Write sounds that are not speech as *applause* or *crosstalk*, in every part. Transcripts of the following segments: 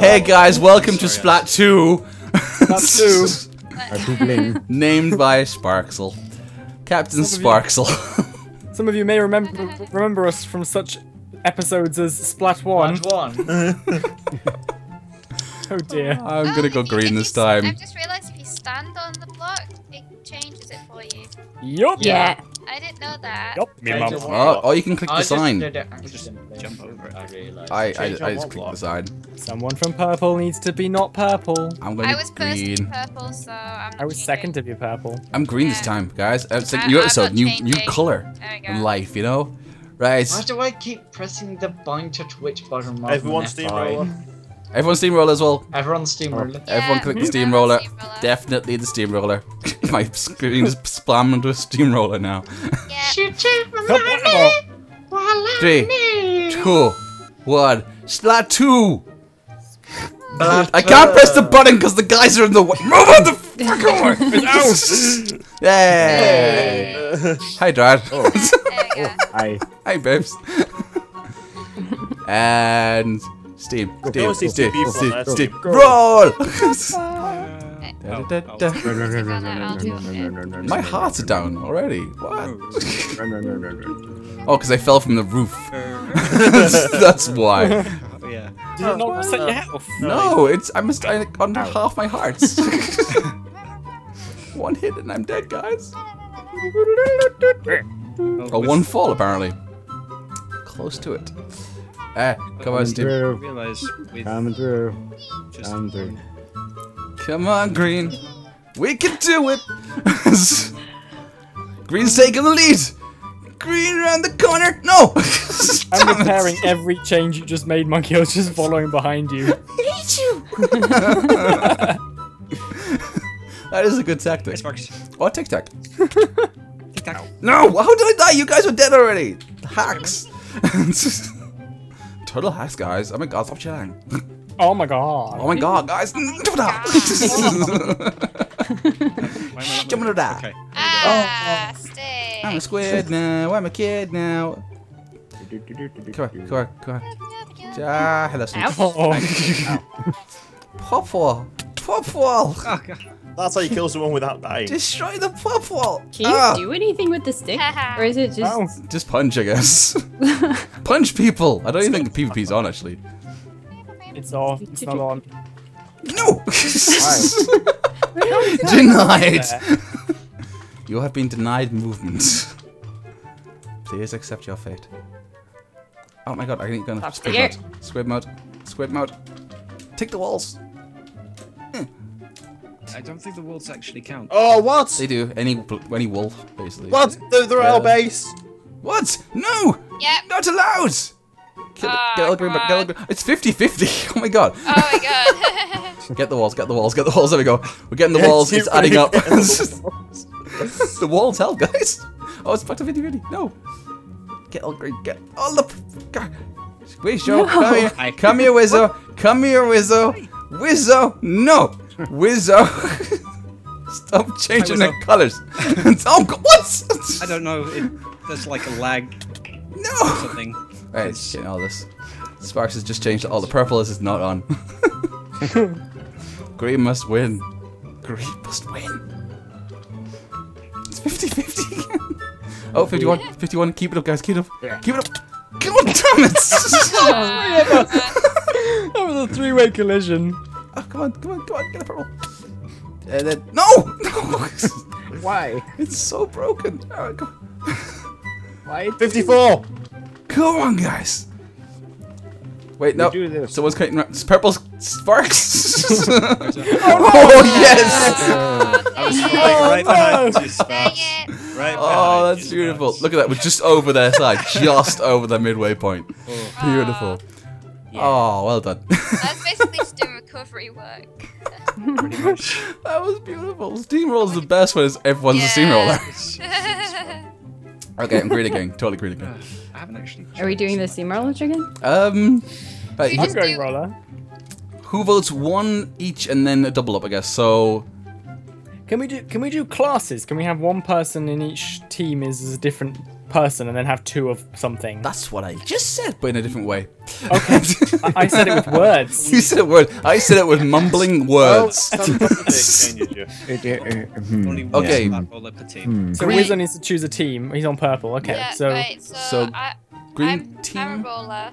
Hey guys, welcome to Splat 2. *laughs* That's two. Named by Sparksel. Captain Some of you- Some of you may remember remember us from such episodes as Splat One. Round one. *laughs* Oh dear. I'm Oh, gonna go green this time. I've just realised if you stand on the block, it changes it for you. Yup. Yeah. I didn't know that. Yup. Me and Mum. Mum. Oh, or you can click I the just sign. did it Just jump over it. I realised. I, I, I just what click the sign. Someone from purple needs to be not purple. I'm going I to was first green. purple, so I'm. I was changing. second to be purple. I'm green this time, guys. It's like I- new episode, not new new color There we go. in life, you know? Right. Why do I keep pressing the bind to Twitch button? Everyone than steamroller. Everyone steamroller as well. Everyone steamroller. Everyone Yeah, click the steamroller. steamroller. Definitely the steamroller. *laughs* My screen is splammed into a steamroller now. Yeah. Three, two, one. Splat two. I can't press the button because the guys are in the way. Move on the fuck away. *laughs* *laughs* Yay! Hi, Dad. *laughs* There we go. Hi, babes. and Steam. Steam. Steam, Steam. Steam, Steam. Steam. Roll! Da, da, da. My heart's are down already. What? Oh, because I fell from the roof. that's, that's why. Oh, yeah. Did it not reset your health? No, it's I'm just I, under half my heart. one hit and I'm dead, guys. Oh, one fall apparently. Close to it. Ah, come on, Steve. Through. Realize with Coming through. just Coming through. Come on, Green. We can do it. *laughs* Green's taking the lead. Green around the corner. No. *laughs* I'm Damn it. repairing every change you just made, Monkey. I was just following behind you. *laughs* hate you. that is a good tactic. Sparks. What oh, tic tac? Tic tac. No, how did I die? You guys were dead already. Hacks. Total hacks, guys. Oh my god, stop chatting. Oh my god. Oh my god, guys. Do that. Why am I not Jump moving? into that. Okay. Ah, stay. I'm a squid now. I'm a kid now. Come on, come on, come on. Ah, hello, Steve. Oh. Pop wall. Pop wall. Oh, God. That's how you kill someone without dying. Destroy the pop wall. Can you Ah. do anything with the stick? *laughs* or is it just. No. Just punch, I guess. *laughs* punch people. I don't even think the PvP's on, actually. It's off. It's not on. No! *laughs* Denied! *laughs* you have been denied movement. Please accept your fate. Oh my god, I think I'm gonna Stop squid scared. mode. Squid mode. Squid mode. Take the walls. Eh. I don't think the walls actually count. Oh, what? They do. Any any wolf, basically. What? They're, they're at our base. What? No! Yep. Not allowed! Get, Oh, get all back, get all It's 50-50. *laughs* Oh my god. Oh my god. *laughs* *laughs* Get the walls, get the walls, get the walls. There we go. We're getting the walls. It's adding up. the walls. the help, guys. Oh, it's back to 50 50. No. Get all green. Get all the. Wait, Joe. Come here. Come here, Whizzo. Come here, Whizzo. Whizzo. No. Whizzo. Stop changing the colors. oh, God, what? I don't know. It, there's like a lag or No. something. Right, It's- getting all this. Sparks has just changed all the purple. This is not on. *laughs* Green must win. Green must win. It's 50 50. *laughs* oh, 51. 51. Keep it up, guys. Keep it up. Keep it up. Come on, damn it. *laughs* That was a three-way collision. oh, come on, come on, come on. Get the purple. And then. No! No! Why? it's so broken. All right, go. Why? 54. Come on, guys. Wait, no. do this. Someone's cutting. It's purple sparks. There's *laughs* a- *laughs* oh, yes! *laughs* I was falling right oh, behind you, Sparks. Right Oh, that's beautiful. Sparks. Look at that. We're just over their side. just over the midway point. Oh. Beautiful. Ah. Oh, well done. That's basically just doing recovery work. Pretty much. that was beautiful. Steamroll's the best when it's everyone's a Yeah. steamroller. Okay, I'm green again. Totally green again. I haven't actually. Are we doing the steamroller chicken? Um, right, You who, just Going do- roller. who votes one each and then a double up, I guess. So, Can we do? Can we do classes? Can we have one person in each team is a different person and then have two of something. That's what I just said, but in a different way. Okay. I, *laughs* I said it with words. you said it word. I said it with *laughs* mumbling words. Okay. splat roller per team. So Green- Whizzo needs to choose a team. He's on purple. Okay. yeah, so right, so, so I, Green I'm, I'm a team. roller.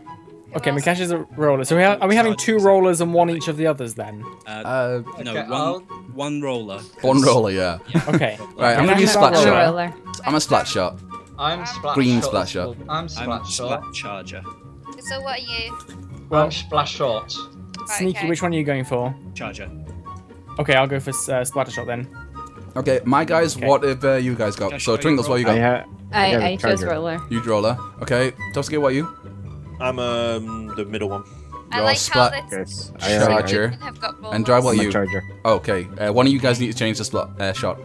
Okay, else? Mikash is a roller. So we ha- are we having two rollers and one each of the others then? Uh, Uh, no, Okay, one, I'll- one roller. one roller, yeah. Okay. Right, I'm gonna use splat shot. roller. Roller. I'm a splat shot. I'm Splash Green Shot. Splash I'm Splash I'm Shot. splat charger. So what are you? Well, I'm Splash Shot. Right, Sneaky, okay. which one are you going for? Charger. Okay, I'll go for uh, splatter shot then. Okay, my guys, Okay. what have uh, you guys got? Josh, So, what are you Tringles, what you I, got? ha- I, Yeah, the I chose charger. roller. You roller. Okay, Tosuke, what are you? I'm um the middle one. I Your like splat- how the yes. Charger. women have got rollers. And drive what are you? charger. Okay, uh, one of you guys need to change the splat uh, shot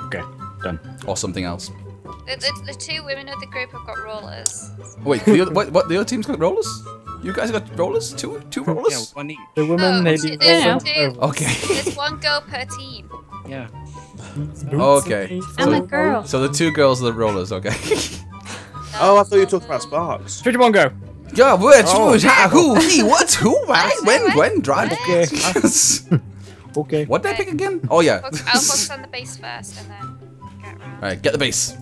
Okay, done. or something else. The, the, the two women of the group have got rollers. Wait, the other, what, what? The other team's got rollers? You guys got rollers? Two, two rollers? Yeah, rollers? one each. The women, oh, No, they two- do there's roller. two. Okay. *laughs* There's one girl per team. Yeah. Okay. I'm a girl. So the two girls are the rollers. Okay. *laughs* Oh, I thought you were talking about Sparks. 51 go. Yeah, which, Oh. who's, ha, who, *laughs* he, what, who, why, when, when, drive. Okay. Okay. what did I pick again? Oh yeah. Focus, I'll focus on the base first and then get around. Alright, get the base.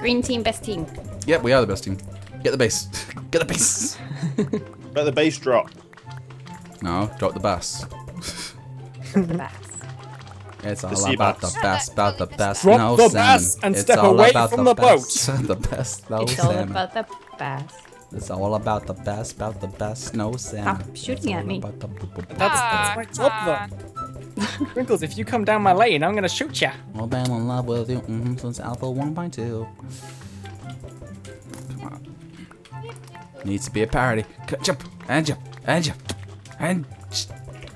Green team, best team. Yep, we are the best team. Get the base. *laughs* Get the base. *laughs* Let the bass drop. No, drop the bass. The bass. *laughs* It's all sea about bass. the bass, about the bass, Drop no the salmon. bass and it's step all away about from the the bass, the bass, no It's all about the bass. It's all about the bass, about the bass, no salmon. Stop shooting at me. The. That's, that's my job though. *laughs* Twinkles, if you come down my lane, I'm gonna shoot ya. Well, been in love with you mm, since Alpha 1.2. Come on. Needs to be a parody. C- Jump and jump and jump and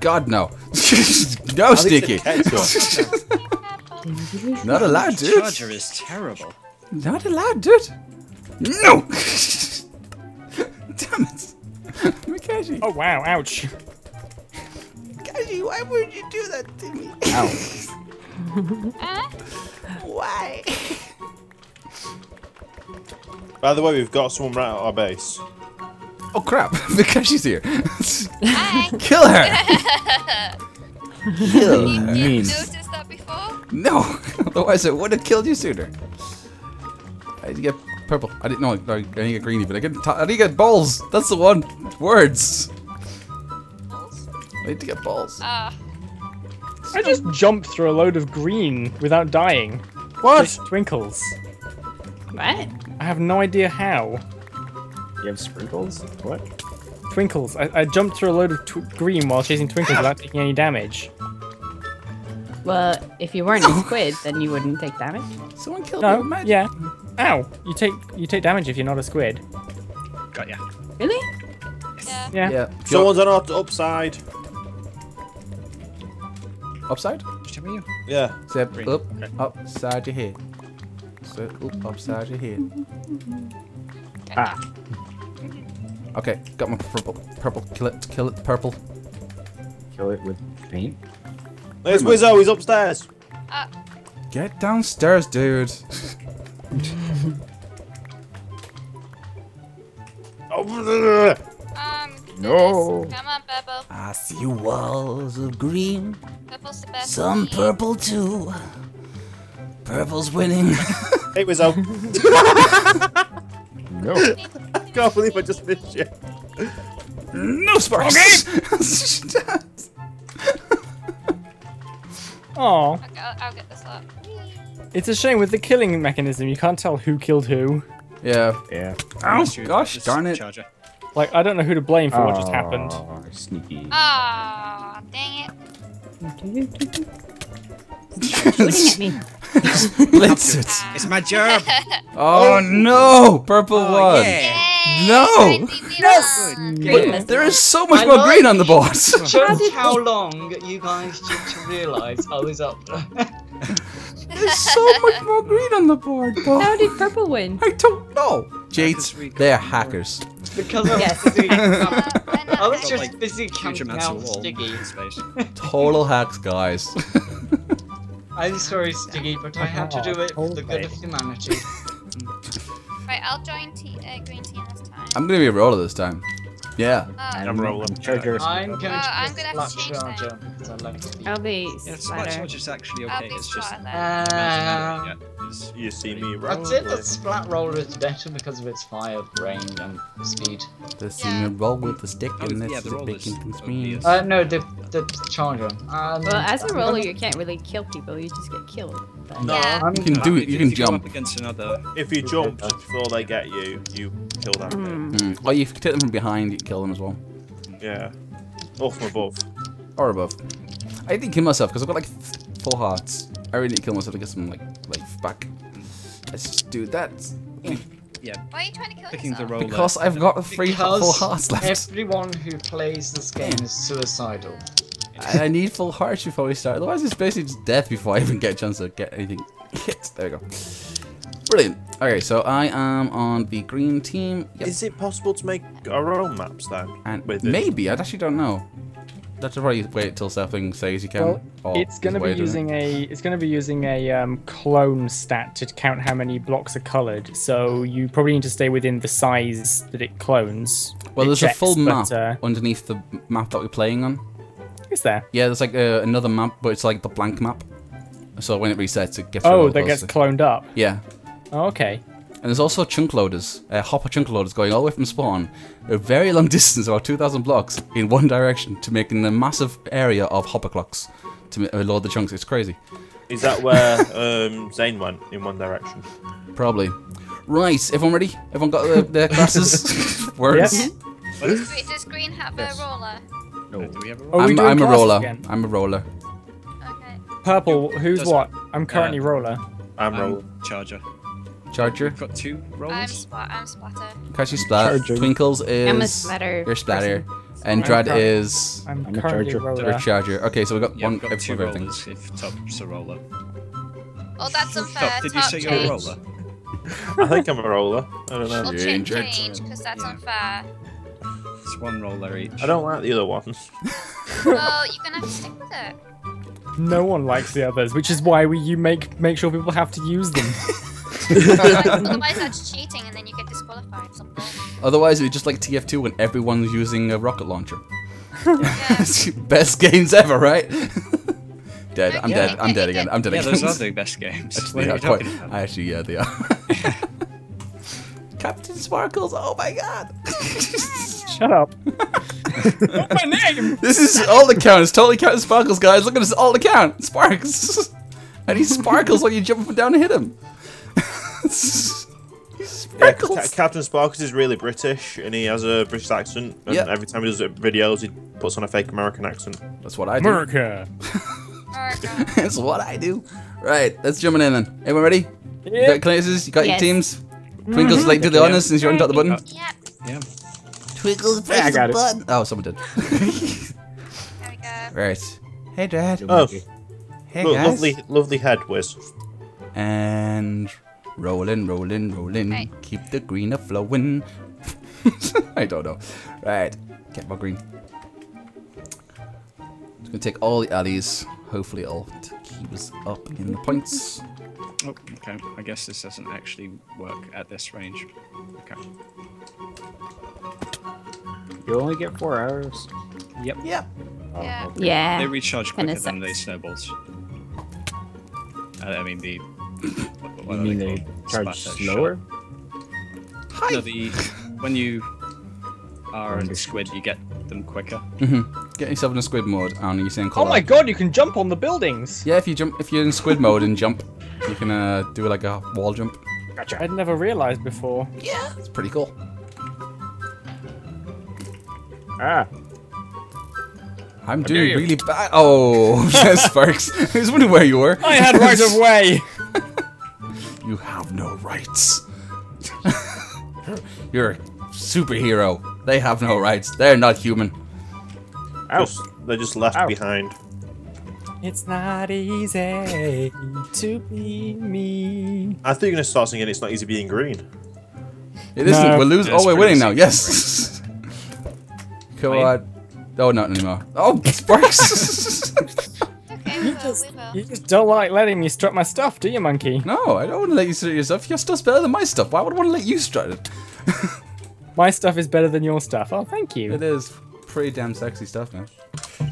God no, *laughs* no I sticky. it's a ketchup. Not allowed, dude. Charger is terrible. Not allowed, dude. No. *laughs* Damn it, Mikachi. Oh wow, ouch. Mikachi, why would you do that to me? Huh? *laughs* Why? By the way, we've got someone right at our base. Oh crap! *laughs* Mikachi's here. Hi. *laughs* Kill her. Kill You her. didn't notice that before? No, otherwise I would have killed you sooner. I need to get purple. I didn't know. I need to get greeny, but I get. T- I need to get balls. That's the one. Words. I need to get balls. Ah, I just jumped through a load of green without dying. What? Just twinkles. What? I have no idea how. You have sprinkles? What? Twinkles. I, I jumped through a load of tw- green while chasing Twinkles without taking any damage. Well, if you weren't a squid, then you wouldn't take damage. Someone killed me No, with yeah. Ow! You take you take damage if you're not a squid. Got ya. Really? yeah. Yeah. Yeah. Someone's on our upside. Upside. Which team are you? Yeah. Step Green. up, Okay. upside your head. Step up, upside your head. Ah, Okay, got my purple. Purple. Kill it. Kill it. Purple. kill it with paint. There's Whizzo. He's upstairs. Get downstairs, dude. Oh, *laughs* *laughs* No. Come on, Bubble. I see walls of green. Bubble's the best. Some team. purple too. Purple's winning. *laughs* hey, Whizzo. No. *laughs* I can't believe I just missed you. no sparks. Oh, Okay, *laughs* I'll, I'll get this up. it's a shame with the killing mechanism. You can't tell who killed who. yeah. Yeah. Oh gosh, darn it. Charger. Like I don't know who to blame for what just happened. Oh, Sneaky. Ah, dang it. Shooting at me. *laughs* Blitz it. It's my job. *laughs* Oh no, purple Oh, one. yeah. No. Yes. But there is so much I more like- green on the board. Just *laughs* how long you guys took to realise I was up there. There's so much more green on the board, Bob. How did purple win? I don't know. Jades, Because we- they're hackers. because *laughs* I was Yes. busy. I was just like, busy Huge counting amounts out Stiggy. space. *laughs* Total hacks, guys. *laughs* I'm sorry, Stiggy, but I had to do it for the good of humanity. Right, I'll join te- uh, green team this time. I'm gonna be a roller this time. Yeah. oh, I'm rolling. Charger. I'm going to Oh, I'm pick gonna have to change Charger because I like to be. I'll be Yeah, Splash splatter. Charger's actually okay. It's just Uh, yeah, it's- You see me roll. I'd say that Splat Roller is better because of its fire, range, and speed. The Yeah. senior roll with the stick Oh, and yeah, this the is rollers. making things mean. Uh, no, the the Charger. Um, Well, as a I'm roller, you can't really kill people. You just get killed. But No, Yeah. I'm You can Uh, do it. You can jump. against another. If you jump before they get you, you kill them. Mm. Mm. Or you can take them from behind, you can kill them as well. Yeah. Or from above. Or above. I need to kill myself because I've got like full hearts. I really need to kill myself to get some like life back. Let's just do that. Yeah, Why are you trying to kill picking the yourself? roller. Because I've got three full because hearts left. everyone who plays this game is suicidal. And I need full hearts before we start. Otherwise, it's basically just death before I even get a chance to get anything *laughs* hit. There we go. Brilliant. Okay, so I am on the green team. Yep. Is it possible to make our own maps then? And with it? maybe, I actually don't know. That's probably wait till something says you can. Well, It's going to there's a way be of doing it. using a it's going to be using a um, clone stat to count how many blocks are colored. So you probably need to stay within the size that it clones. Well, It there's checks, a full map but, uh, underneath the map that we're playing on. is there? Yeah, there's like uh, another map, but it's like the blank map. So when it resets, it gets. Oh, that gets cloned up. Yeah, Oh, okay. and there's also chunk loaders, uh, hopper chunk loaders going all the way from spawn, a very long *laughs* distance, about 2,000 blocks, in one direction to making a massive area of hopper clocks to ma- uh, load the chunks. It's crazy. Is that where *laughs* um, Zane went in one direction? Probably. Right, everyone ready? Everyone got their, their classes? *laughs* Words? Yep. Does, does green have Yes. a roller? Uh, do we have a Oh, roller? we I'm, I'm a roller. again? I'm a roller. Okay. Purple. Who's Does- what? I'm currently roller. I'm I'm. Charger. Charger. We've got two I'm rollers. splat. I'm splatter. Kashi Splat. Charger. Twinkles is. I'm a splatter. You're Splatter. person. And I'm Drad is. I'm, I'm a charger. roller. You're Charger. Okay, so we got Yeah, one we've got two of everything. rollers if Top's a roller. Oh, that's unfair. Top, did you Top say you're a roller? *laughs* I think I'm a roller. I don't know. Well, Change change, it. change, because that's Yeah. unfair. It's one roller each. I don't like the other ones. well, you're gonna have to stick with it. No one likes the others, which is why we you make make sure people have to use them. *laughs* Otherwise, that's cheating, and then you get disqualified. Otherwise, it'd be just like TF2 when everyone's using a rocket launcher. Yeah. *laughs* Best games ever, right? *laughs* dead. I'm Yeah. dead. I'm dead again. I'm dead Yeah, again. those are *laughs* the best games. Actually, What are are you quite. talking about? Actually, yeah, they are. Captain Sparkles. Oh my god. Shut up. Not my name. this is all the count. It's totally counting Sparkles, guys. Look at this. All the count. Sparks. and he sparkles when you jump up and down and hit him. He Yeah, sparkles. Ca- Captain Sparks is really British and he has a British accent. And Yeah. every time he does videos, he puts on a fake American accent. That's what I do. America. America. *laughs* That's what I do. Right, let's jump in then. Everyone ready? You got classes? You got Yes. your teams? Mm-hmm. Twinkles, like, do the Yeah. honors since you haven't got the button. Yep. Yeah. Twinkles, Yeah, I got it. button. Oh, someone did. There we go. right. Hey, Dad. Oh, Hey, look, guys. lovely, lovely head whiz. And rolling, rolling, rolling. Right. Keep the green a flowing. *laughs* I don't know. Right. Get more green. Just gonna take all the alleys. Hopefully, it'll keep us up in the points. Oh, okay. I guess this doesn't actually work at this range. Okay. You only get four hours. Yep. Yeah. Oh, Yeah. okay. Yeah. They recharge quicker than the sucks. snowballs. I mean the. What, You mean they they charge slower? shot. No, the when you are a Under- squid, you get them quicker. Mm-hmm. Get yourself in a squid mode, and you're saying Oh colour. my god, you can jump on the buildings. Yeah, if you jump, if you're in squid mode and jump, you can uh, do like a wall jump. Gotcha. I'd never realized before. Yeah, it's pretty cool. Ah, I'm doing really bad. Oh, *laughs* yes, Sparks. *laughs* I was wondering where you were. I had right of *laughs* way. You have no rights. *laughs* You're a superhero. They have no rights. They're not human. ow. Just, they're just left Ow. behind. It's not easy to be me. I think you're gonna start singing "It's Not Easy Being Green." It isn't. No. We're losing. Oh, we're winning now. Yes. *laughs* Come Wait. on. Oh, not anymore. Oh, *laughs* Sparks. Okay, we will, just- You just don't like letting me strut my stuff, do you, monkey? No, I don't want to let you strut your stuff. Your stuff's better than my stuff. Why would I want to let you strut it? *laughs* My stuff is better than your stuff. Oh, thank you. It is pretty damn sexy stuff, man.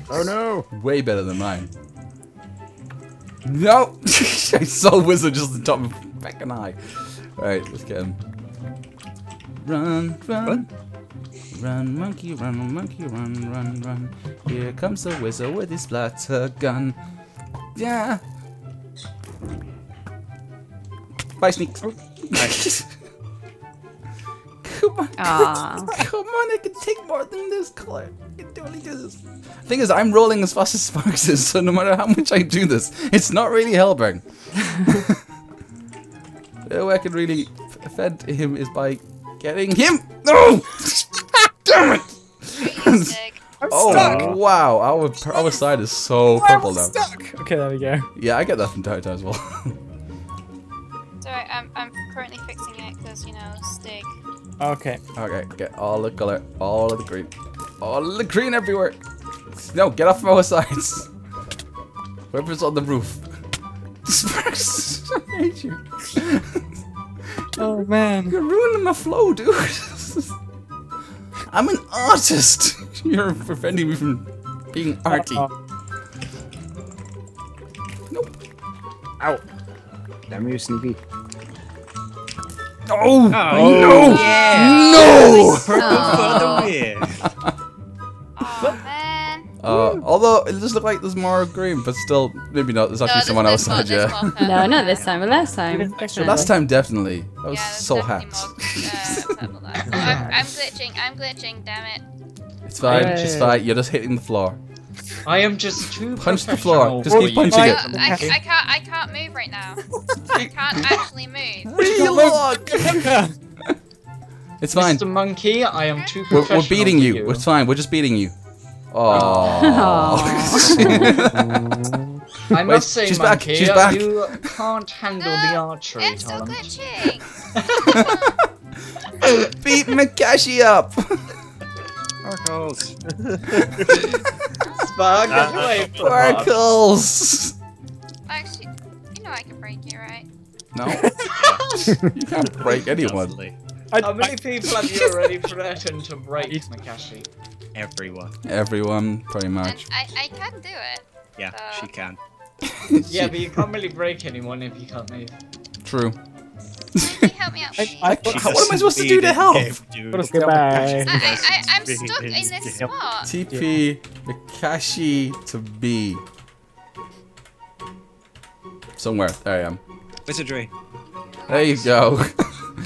Oh no! Way better than mine. No! *laughs* I saw a Wizard just the top of my fucking eye. Alright, let's get him. Run, run. Run, monkey, run, monkey, run, run, run. Here comes the wizard with his splatter gun. Yeah. Bye, sneaks. Oh. Come on. Aw. *laughs* Come on, I can take more than this color. I can totally do this. Thing is, I'm rolling as fast as *laughs* Sparks is, so no matter how much I do this, it's not really helping. *laughs* the way I can really f- offend him is by getting him. No! Damn it! Screw you, Sig. Oh wow, our our side is so purple now. Okay, there we go. Yeah, I get that from Toto as well. *laughs* Sorry, I'm, I'm currently fixing it because, you know, Stig. Okay. okay, get all the color, all of the green, all of the green everywhere. No, get off our sides. *laughs* Whoever's on the roof. *laughs* Sparks, I hate you. Oh man. You're ruining my flow, dude. I'm an artist. *laughs* You're preventing me from being arty. Uh, Ow! Damn you, Sneaky. Oh, Oh, no! Aw. for the win. *laughs* Man. Uh, although it does look like there's more green, but still, maybe not. There's actually there's- someone there's more- outside, yeah. more. No, not this time, but last time. Last definitely. Last time, definitely. I was Yeah, so definitely hacked. more, uh. Oh, *laughs* I'm, I'm glitching, I'm glitching, damn it. It's fine, it's fine. You're just hitting the floor. I am just too Punch the floor. Just keep punching it. I, I can't, I can't move right now. *laughs* I can't actually move. Reload! *laughs* It's fine. Mr. Monkey, I am too We're, professional we're beating for you. It's fine. We're just beating you. Oh. *laughs* I Wait, must say, she's back, Monkey, she's back. you can't handle the ah, archery I'm still talent. glitching. Beat Mikachi up. Sparkles. Spark, get away from. Sparkles. Oh, actually, you know I can break you, right? No. *laughs* you can't break anyone. Lovely. How many people have you *laughs* already threatened to break Mikachi? Everyone. Everyone, pretty And much. I, I can do it. Yeah, Uh, she can. *laughs* Yeah, but you can't really break anyone if you can't move. True. Maybe help me out, please. I- What- how- what am I supposed to do to help? Goodbye. I, I, I, I'm stuck in this spot. TP Mikachi to B. Somewhere. There I am. Wizardry. There you go.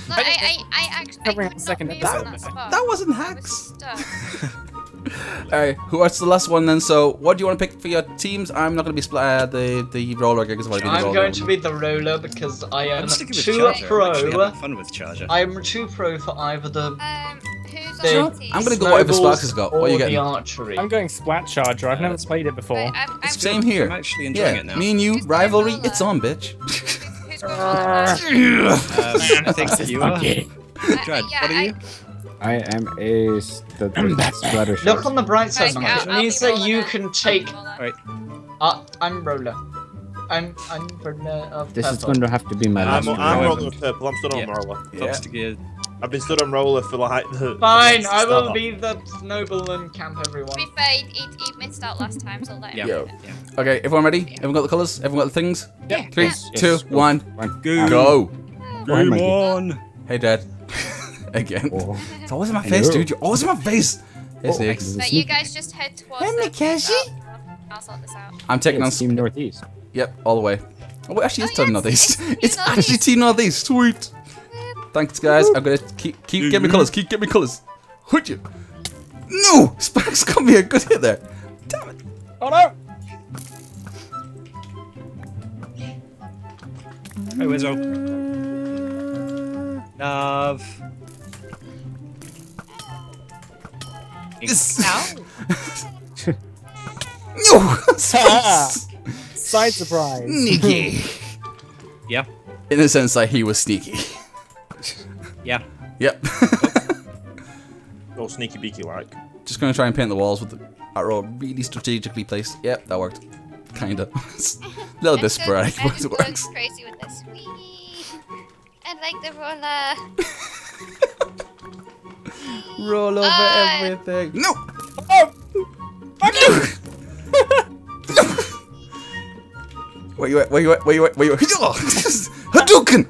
No, I, I, I I Covering the second episode. that that wasn't I was hacks. *laughs* Alright, who what's the last one then? So, what do you want to pick for your teams? I'm not going to be spl- uh, the the roller because I want to be the I'm going to be the roller because I am I'm sticking with too Charger. I'm pro. fun with Charger. I am too pro for either the Um, who's The- on the I'm gonna go whatever snowballs Sparks has got. What are you the getting? archery. I'm going Splat Charger. I've never played it before. Wait, I'm, I'm, Same here. I'm actually enjoying Yeah, it now. me and you, Who's rivalry, it's on, bitch. who's going on the Um, I think you are. *laughs* Drad, yeah, what are I- you? I am a s- the, the splatter Look on the bright side, Right, I'll- It I'll means that you then. can take. roller. Right. Uh, I'm roller. I'm I'm roller of This is going to have to be my I'm, I'm round. roller with purple. I'm stood on Yeah. roller. Fox to. I've been stood on roller for like the. Fine, the I will be the noble and camp everyone. To be fair, he, he missed out last time, so let him Yeah. yeah. Okay, everyone ready? Everyone got the colours? Everyone got the things? Yeah. Three, Yes, two, yes, go. one, One. Go. go. One, Mikey. on. Hey, Dad. Again. Oh. It's always in my face, dude. You're always in my face. Hey, Oh, But you guys just head towards Hey, the- Mikachi. I'll, I'll sort this out. I'm taking on. It's Team Northeast. Yep, all the way. Oh, it actually is Oh, Team. Northeast. Team *laughs* It's Northeast. actually Team Northeast. Sweet. Thanks, guys. I'm gonna keep keep get me colours. Keep get me colours. Would you? No, Sparks got me a good hit there. Damn it. Oh no! Hey, Whizzo. Uh, Love. *laughs* *laughs* No. *laughs* Side surprise. Sneaky. Yeah. In the sense that he was sneaky. Yeah. Yep. Oh, sneaky beaky like. Just gonna try and paint the walls with the arrow really strategically placed. Yep, that worked. kind of. a little bit sporadic, going, but it works. crazy with this. Whee! I like the roller. Roll over Ah. everything. No! *laughs* Where you at? Where you at? Where you at? Where you at? Hadouken!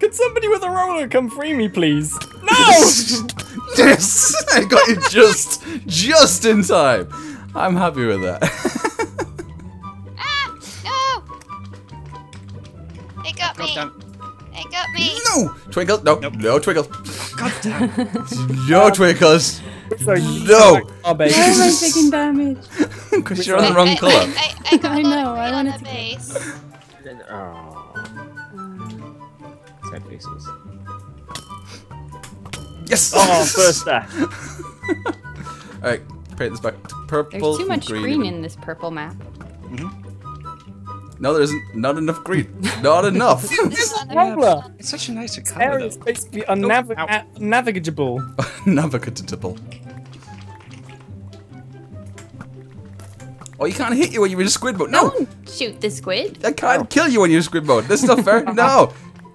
Could somebody with a roller come free me, please? No! *laughs* yes! I got you just, just in time. I'm happy with that. Ah! No! It got me. God damn. It got me. no! Twinkle, no, Nope. no Twinkle. God damn. *laughs* No Twinkles. So you No! Oh, baby. Why am I taking damage? *laughs* Because you're on the wrong I, colour. I, I, I got I a know, I green on wanted the to get- base. Oh. Sad faces. Yes! Oh, first step. *laughs* Alright, paint this back to purple. There's too much green, green in this purple map. Mm-hmm. No, there isn't. Not enough green. Not enough. *laughs* This one, It's such a nicer Area colour, is basically unnav- ow. uh. Navigable. Oh, you can't hit you when you're in squid mode. No, Don't shoot the squid. I can't kill you when you're in squid mode. That's not fair. *laughs* No,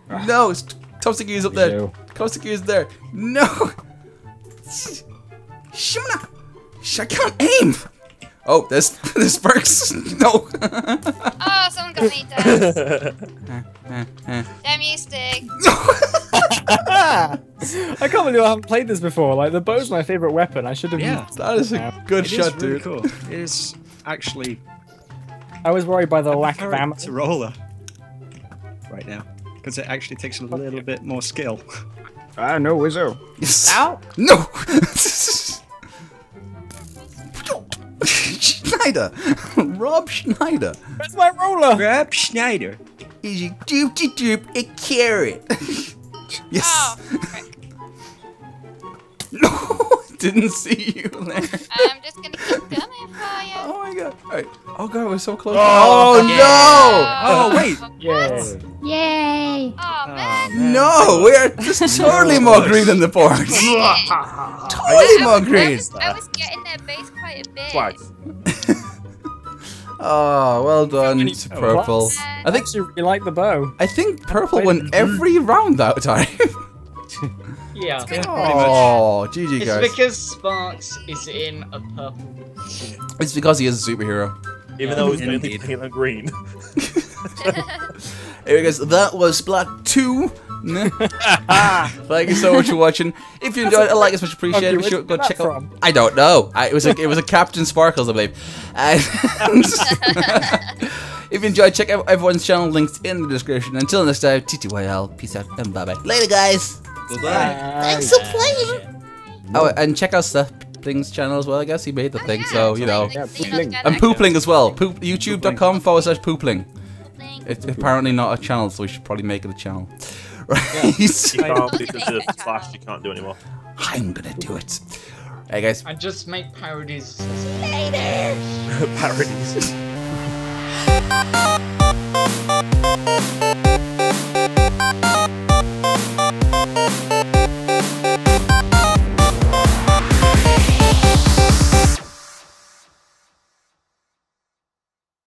no. Toasty gears up there. Ew. Toasty gears there. No. *laughs* Shimna. Sh- I can't aim. Oh, there's there's sparks. No. *laughs* Oh, someone got me *laughs* down. *laughs* Damn you, Stig. I can't believe I haven't played this before. Like, the bow's my favorite weapon. I should have. Yeah. that is a good It is shot, really dude. cool. It is actually I was worried by the lack of ammo. to roller right now because it actually takes a little bit more skill. Ah, no, Whizzo. Yes. Ow. No. Schneider. *laughs* Rob Schneider. Where's my roller? Rob Schneider. Is you doop de doop a carrot? *laughs* yes. Oh, frick. *laughs* No, didn't see you *laughs* there. I'm just gonna keep coming for you. Oh my god. Alright. Oh god, we're so close. Oh, Oh, Oh, wait. Yes. Yay! Oh, man. no! No, we're just totally more green than the port. Dang it. totally more I green. was, I was getting their base quite a bit. Twice. *laughs* Oh, well done to purple. Uh, I think You really like the bow. I think purple won every round that time. *laughs* Yeah. oh, GG guys. It's because Sparks is in a purple. It's because he is a superhero. Even though it's mainly Indeed. pale and green. *laughs* Anyway, guys, that was Splat 2. Thank you so much for watching. If you enjoyed it, a like is much appreciated. Be Okay, sure go where'd you check get that out. from? I don't know. I, it was a, it was a Captain Sparkles, I believe. And *laughs* if you enjoyed, check out everyone's channel links in the description. Until next time, TTYL, peace out, and bye bye. Later, guys. Thanks for playing. Oh, and check out Seth Thing's channel as well. I guess he made the Oh, thing, yeah, so you know. Yeah, Poopling. And actually- Poopling as well. Poop, YouTube.com forward slash Poopling. Poopling. It's apparently not a channel, so we should probably make it a channel. *laughs* Right? You *laughs* can't because the account. slash you can't do anymore. I'm gonna do it. Hey guys. And just make parodies. *laughs* Parodies.